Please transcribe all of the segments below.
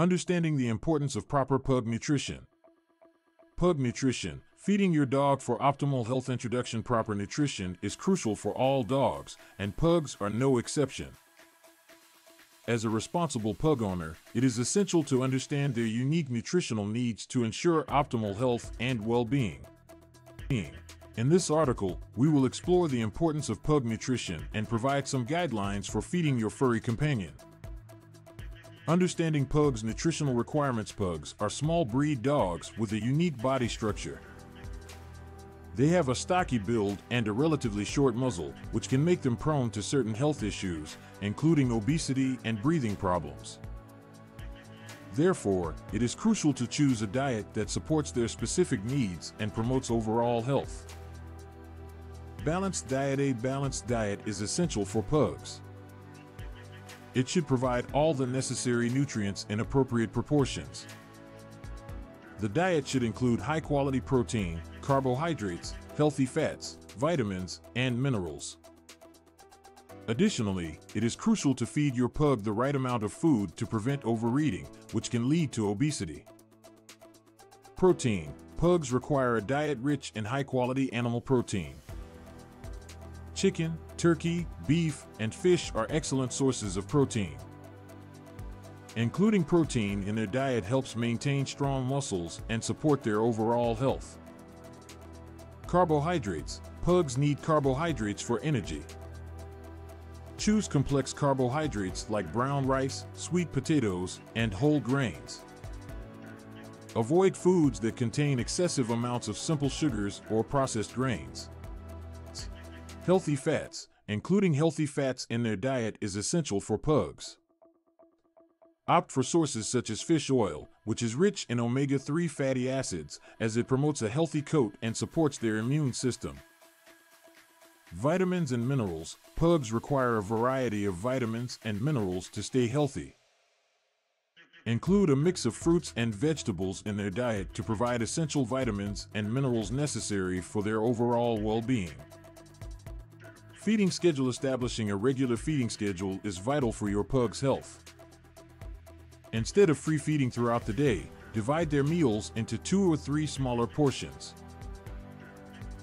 Understanding the importance of proper pug nutrition. Pug nutrition, feeding your dog for optimal health introduction proper nutrition is crucial for all dogs, and pugs are no exception. As a responsible pug owner, it is essential to understand their unique nutritional needs to ensure optimal health and well-being. In this article, we will explore the importance of pug nutrition and provide some guidelines for feeding your furry companion. Understanding pugs' nutritional requirements pugs are small breed dogs with a unique body structure. They have a stocky build and a relatively short muzzle, which can make them prone to certain health issues, including obesity and breathing problems. Therefore, it is crucial to choose a diet that supports their specific needs and promotes overall health. Balanced diet A balanced diet is essential for pugs. It should provide all the necessary nutrients in appropriate proportions. The diet should include high-quality protein, carbohydrates, healthy fats, vitamins, and minerals. Additionally, it is crucial to feed your pug the right amount of food to prevent overeating, which can lead to obesity. Protein. Pugs require a diet rich in high-quality animal protein. Chicken, turkey, beef, and fish are excellent sources of protein. Including protein in their diet helps maintain strong muscles and support their overall health. Carbohydrates. Pugs need carbohydrates for energy. Choose complex carbohydrates like brown rice, sweet potatoes, and whole grains. Avoid foods that contain excessive amounts of simple sugars or processed grains. Healthy fats, including healthy fats in their diet is essential for pugs. Opt for sources such as fish oil, which is rich in omega-3 fatty acids, as it promotes a healthy coat and supports their immune system. Vitamins and minerals. Pugs require a variety of vitamins and minerals to stay healthy. Include a mix of fruits and vegetables in their diet to provide essential vitamins and minerals necessary for their overall well-being. Feeding schedule Establishing a regular feeding schedule is vital for your pug's health. Instead of free feeding throughout the day, divide their meals into two or three smaller portions.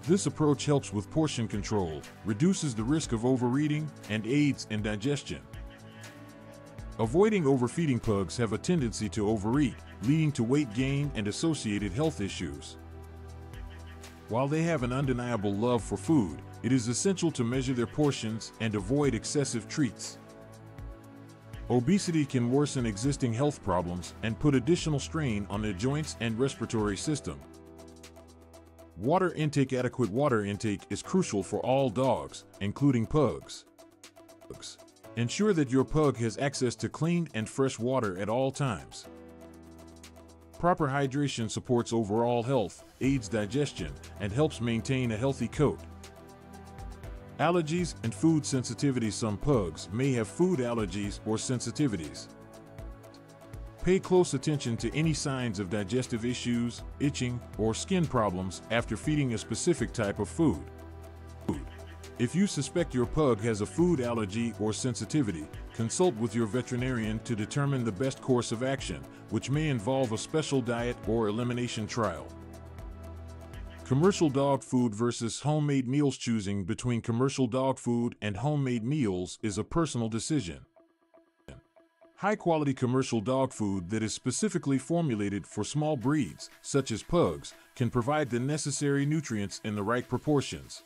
This approach helps with portion control, reduces the risk of overeating, and aids in digestion. Avoiding overfeeding pugs have a tendency to overeat, leading to weight gain and associated health issues. While they have an undeniable love for food, it is essential to measure their portions and avoid excessive treats. Obesity can worsen existing health problems and put additional strain on their joints and respiratory system. Water intake Adequate water intake is crucial for all dogs, including pugs. Ensure that your pug has access to clean and fresh water at all times. Proper hydration supports overall health, aids digestion, and helps maintain a healthy coat. Allergies and food sensitivities Some pugs may have food allergies or sensitivities. Pay close attention to any signs of digestive issues, itching, or skin problems after feeding a specific type of food. If you suspect your pug has a food allergy or sensitivity, consult with your veterinarian to determine the best course of action, which may involve a special diet or elimination trial. Commercial dog food versus homemade meals Choosing between commercial dog food and homemade meals is a personal decision. High-quality commercial dog food that is specifically formulated for small breeds, such as pugs, can provide the necessary nutrients in the right proportions.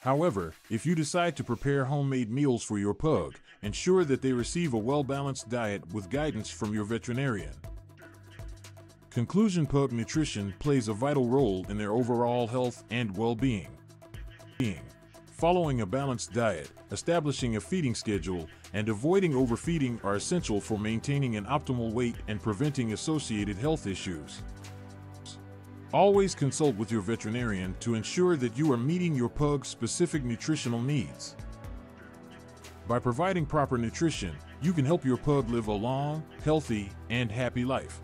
However, if you decide to prepare homemade meals for your pug, ensure that they receive a well-balanced diet with guidance from your veterinarian. Conclusion Pug nutrition plays a vital role in their overall health and well-being. Following a balanced diet, establishing a feeding schedule, and avoiding overfeeding are essential for maintaining an optimal weight and preventing associated health issues. Always consult with your veterinarian to ensure that you are meeting your pug's specific nutritional needs. By providing proper nutrition, you can help your pug live a long, healthy, and happy life.